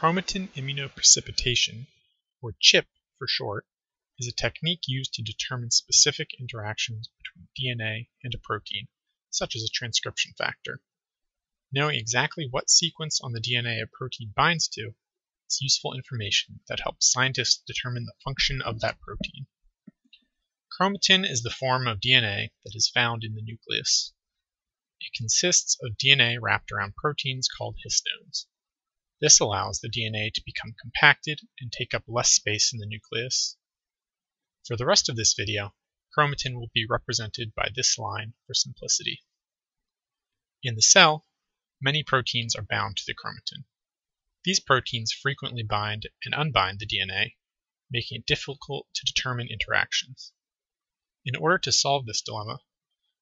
Chromatin immunoprecipitation, or CHIP for short, is a technique used to determine specific interactions between DNA and a protein, such as a transcription factor. Knowing exactly what sequence on the DNA a protein binds to is useful information that helps scientists determine the function of that protein. Chromatin is the form of DNA that is found in the nucleus. It consists of DNA wrapped around proteins called histones. This allows the DNA to become compacted and take up less space in the nucleus. For the rest of this video, chromatin will be represented by this line for simplicity. In the cell, many proteins are bound to the chromatin. These proteins frequently bind and unbind the DNA, making it difficult to determine interactions. In order to solve this dilemma,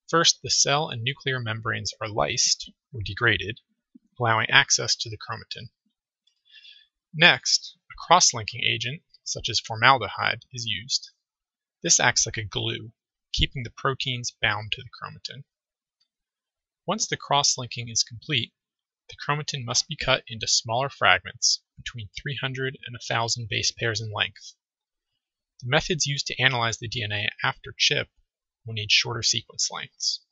first the cell and nuclear membranes are lysed, or degraded, allowing access to the chromatin. Next, a cross-linking agent, such as formaldehyde, is used. This acts like a glue, keeping the proteins bound to the chromatin. Once the cross-linking is complete, the chromatin must be cut into smaller fragments between 300 and 1000 base pairs in length. The methods used to analyze the DNA after CHIP will need shorter sequence lengths.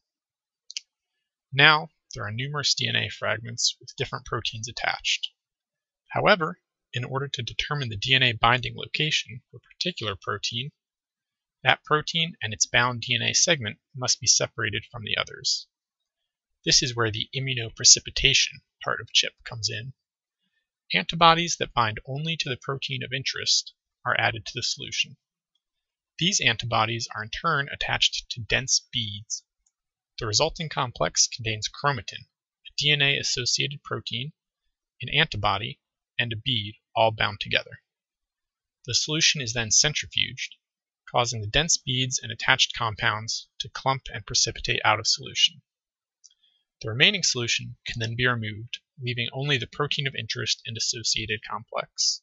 Now, there are numerous DNA fragments with different proteins attached. However, in order to determine the DNA binding location for a particular protein, that protein and its bound DNA segment must be separated from the others. This is where the immunoprecipitation part of CHIP comes in. Antibodies that bind only to the protein of interest are added to the solution. These antibodies are in turn attached to dense beads. The resulting complex contains chromatin, a DNA-associated protein, an antibody, and a bead all bound together. The solution is then centrifuged, causing the dense beads and attached compounds to clump and precipitate out of solution. The remaining solution can then be removed, leaving only the protein of interest and associated complex.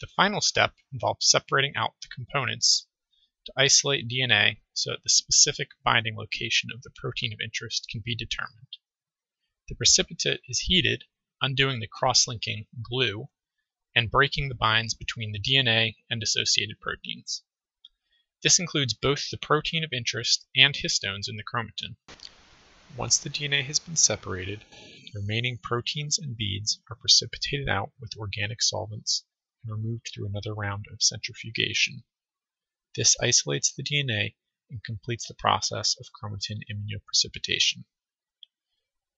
The final step involves separating out the components to isolate DNA so that the specific binding location of the protein of interest can be determined. The precipitate is heated, undoing the cross-linking glue and breaking the binds between the DNA and associated proteins. This includes both the protein of interest and histones in the chromatin. Once the DNA has been separated, the remaining proteins and beads are precipitated out with organic solvents and removed through another round of centrifugation. This isolates the DNA and completes the process of chromatin immunoprecipitation.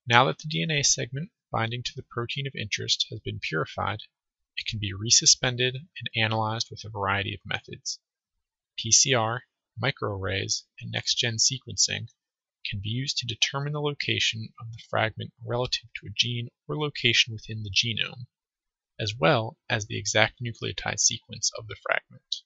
Now that the DNA segment binding to the protein of interest has been purified, it can be resuspended and analyzed with a variety of methods. PCR, microarrays, and next-gen sequencing can be used to determine the location of the fragment relative to a gene or location within the genome, as well as the exact nucleotide sequence of the fragment.